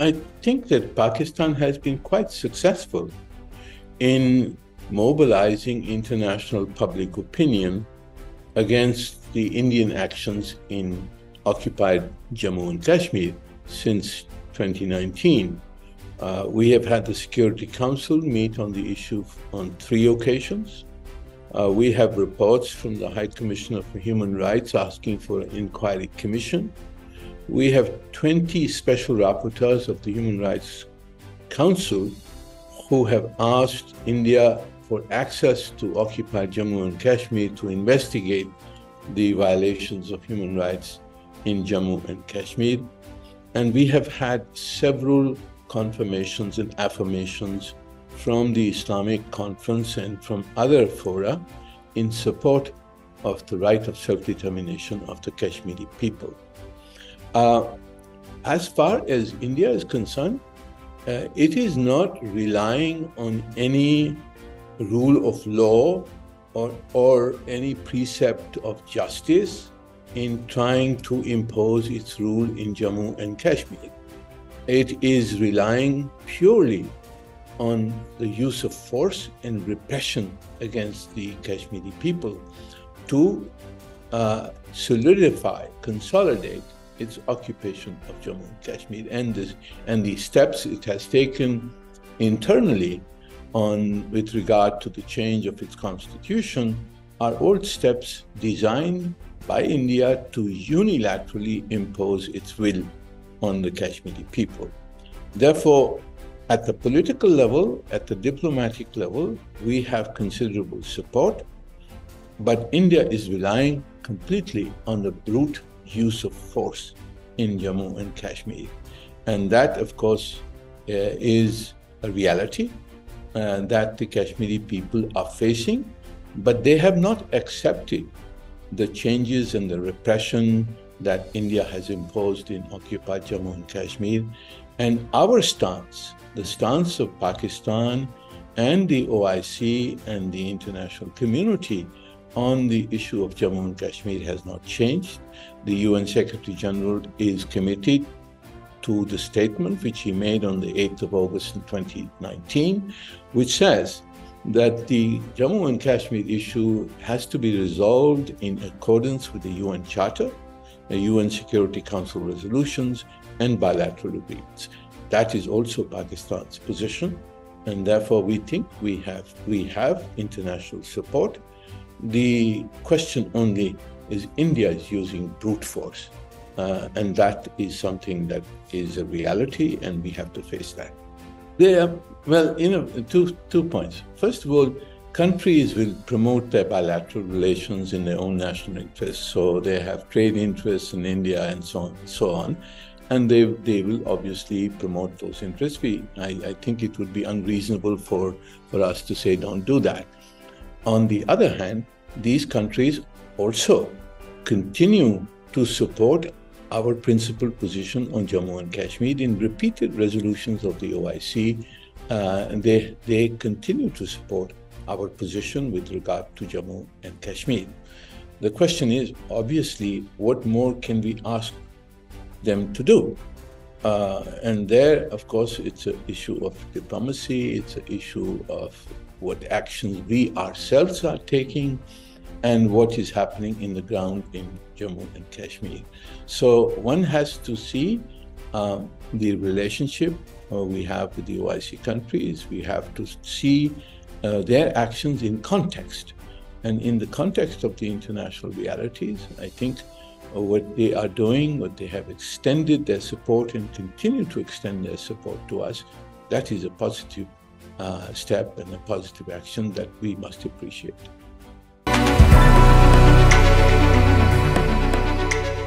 I think that Pakistan has been quite successful in mobilizing international public opinion against the Indian actions in occupied Jammu and Kashmir since 2019. Uh, we have had the Security Council meet on the issue on three occasions. Uh, we have reports from the High Commissioner for Human Rights asking for an inquiry commission. We have 20 special rapporteurs of the Human Rights Council who have asked India for access to occupied Jammu and Kashmir to investigate the violations of human rights in Jammu and Kashmir. And we have had several confirmations and affirmations from the Islamic Conference and from other fora in support of the right of self-determination of the Kashmiri people. Uh, as far as India is concerned, uh, it is not relying on any rule of law or, or any precept of justice in trying to impose its rule in Jammu and Kashmir. It is relying purely on the use of force and repression against the Kashmiri people to uh, solidify, consolidate its occupation of Jammu and Kashmir and, and the steps it has taken internally on with regard to the change of its constitution are all steps designed by India to unilaterally impose its will on the Kashmiri people. Therefore, at the political level, at the diplomatic level, we have considerable support, but India is relying completely on the brute use of force in Jammu and Kashmir. And that, of course, uh, is a reality uh, that the Kashmiri people are facing, but they have not accepted the changes and the repression that India has imposed in occupied Jammu and Kashmir. And our stance, the stance of Pakistan and the OIC and the international community on the issue of Jammu and Kashmir has not changed. The UN Secretary General is committed to the statement which he made on the 8th of August in 2019, which says that the Jammu and Kashmir issue has to be resolved in accordance with the UN Charter, the UN Security Council resolutions, and bilateral agreements. That is also Pakistan's position, and therefore we think we have we have international support. The question only is India is using brute force, uh, and that is something that is a reality, and we have to face that. There, well, you know, two two points. First of all, countries will promote their bilateral relations in their own national interests. So they have trade interests in India and so on and so on. And they, they will obviously promote those interests. We, I, I think it would be unreasonable for, for us to say don't do that. On the other hand, these countries also continue to support our principal position on Jammu and Kashmir in repeated resolutions of the OIC. Uh, and they, they continue to support our position with regard to Jammu and Kashmir. The question is obviously, what more can we ask them to do? Uh, and there, of course, it's an issue of diplomacy, it's an issue of what actions we ourselves are taking and what is happening in the ground in Jammu and Kashmir. So one has to see um, the relationship uh, we have with the OIC countries. We have to see uh, their actions in context. And in the context of the international realities, I think uh, what they are doing, what they have extended their support and continue to extend their support to us, that is a positive uh, step and a positive action that we must appreciate.